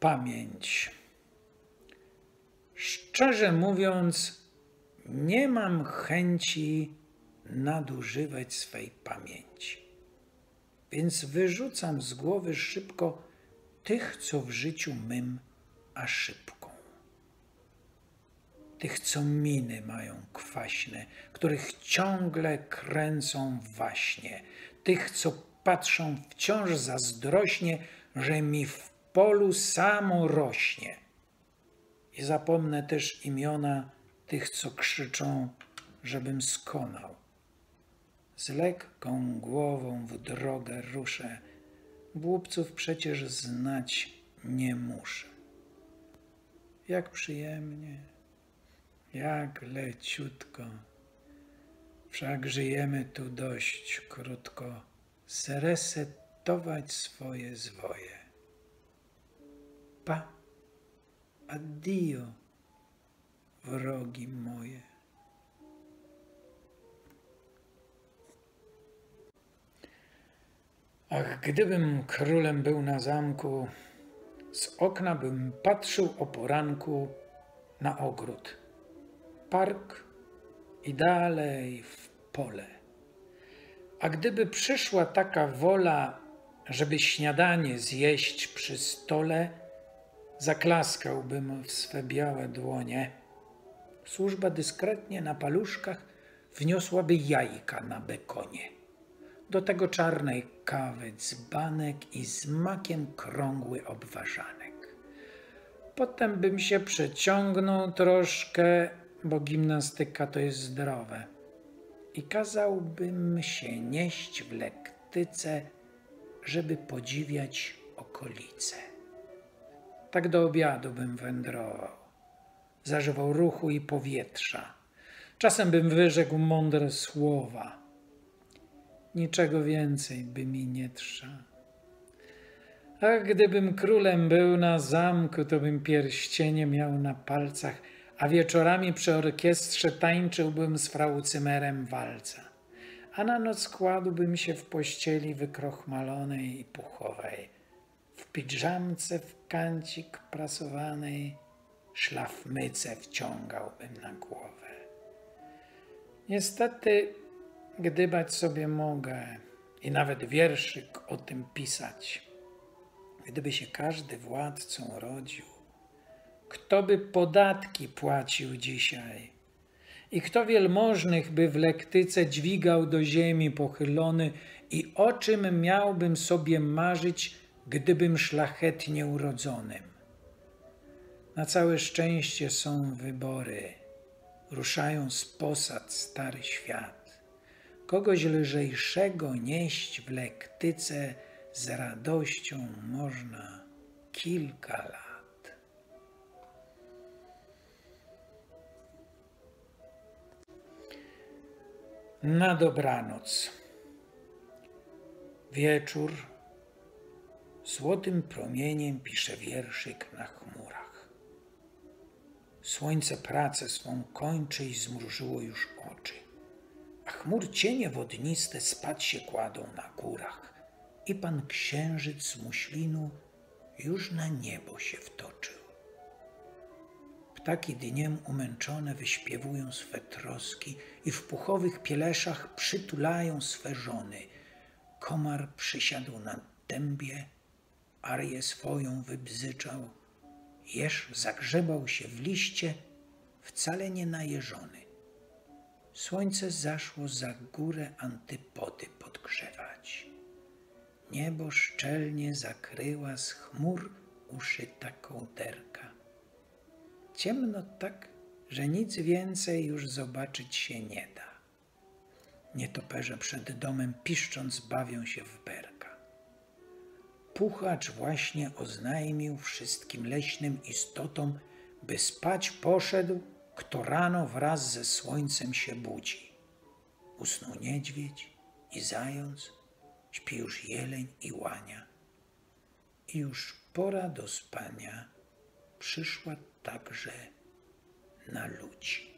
Pamięć. Szczerze mówiąc, nie mam chęci nadużywać swej pamięci. Więc wyrzucam z głowy szybko tych, co w życiu mym, a szybką. Tych, co miny mają kwaśne, których ciągle kręcą waśnie, tych, co patrzą wciąż zazdrośnie, że mi w polu samo rośnie. I zapomnę też imiona tych, co krzyczą, żebym skonał. Z lekką głową w drogę ruszę, głupców przecież znać nie muszę. Jak przyjemnie, jak leciutko, wszak żyjemy tu dość krótko, zresetować swoje zwoje. Pa, addio, wrogi moje. Ach, gdybym królem był na zamku, z okna bym patrzył o poranku na ogród, park i dalej w pole. A gdyby przyszła taka wola, żeby śniadanie zjeść przy stole, zaklaskałbym w swe białe dłonie. Służba dyskretnie na paluszkach wniosłaby jajka na bekonie. Do tego czarnej kawy dzbanek i z makiem krągły obważanek. Potem bym się przeciągnął troszkę, bo gimnastyka to jest zdrowe. I kazałbym się nieść w lektyce, żeby podziwiać okolice. Tak do obiadu bym wędrował, zażywał ruchu i powietrza. Czasem bym wyrzekł mądre słowa. Niczego więcej by mi nie trza. A gdybym królem był na zamku, to bym pierścienie miał na palcach, a wieczorami przy orkiestrze tańczyłbym z frau Cymerem walca. A na noc kładłbym się w pościeli wykrochmalonej i puchowej, w pidżamce w kancik prasowanej, szlafmyce wciągałbym na głowę. Niestety gdybać sobie mogę i nawet wierszyk o tym pisać. Gdyby się każdy władcą rodził, kto by podatki płacił dzisiaj? I kto wielmożnych by w lektyce dźwigał do ziemi pochylony i o czym miałbym sobie marzyć, gdybym szlachetnie urodzonym? Na całe szczęście są wybory. Ruszają z posad stary świat. Kogoś lżejszego nieść w lektyce z radością można kilka lat. Na dobranoc. Wieczór złotym promieniem pisze wierszyk na chmurach. Słońce pracę swą kończy i zmrużyło już oczy, a chmur cienie wodniste spać się kładą na górach i pan księżyc z muślinu już na niebo się wtoczył. Ptaki dniem umęczone wyśpiewują swe troski i w puchowych pieleszach przytulają swe żony. Komar przysiadł na dębie, arię swoją wybzyczał, jeż zagrzebał się w liście, wcale nie najeżony. Słońce zaszło za górę antypody podgrzewać. Niebo szczelnie zakryła z chmur uszyta kołderka. Ciemno tak, że nic więcej już zobaczyć się nie da. Nietoperze przed domem piszcząc bawią się w berka. Puchacz właśnie oznajmił wszystkim leśnym istotom, by spać poszedł, kto rano wraz ze słońcem się budzi. Usnął niedźwiedź i zając, śpi już jeleń i łania. I już pora do spania przyszła także na ludzi.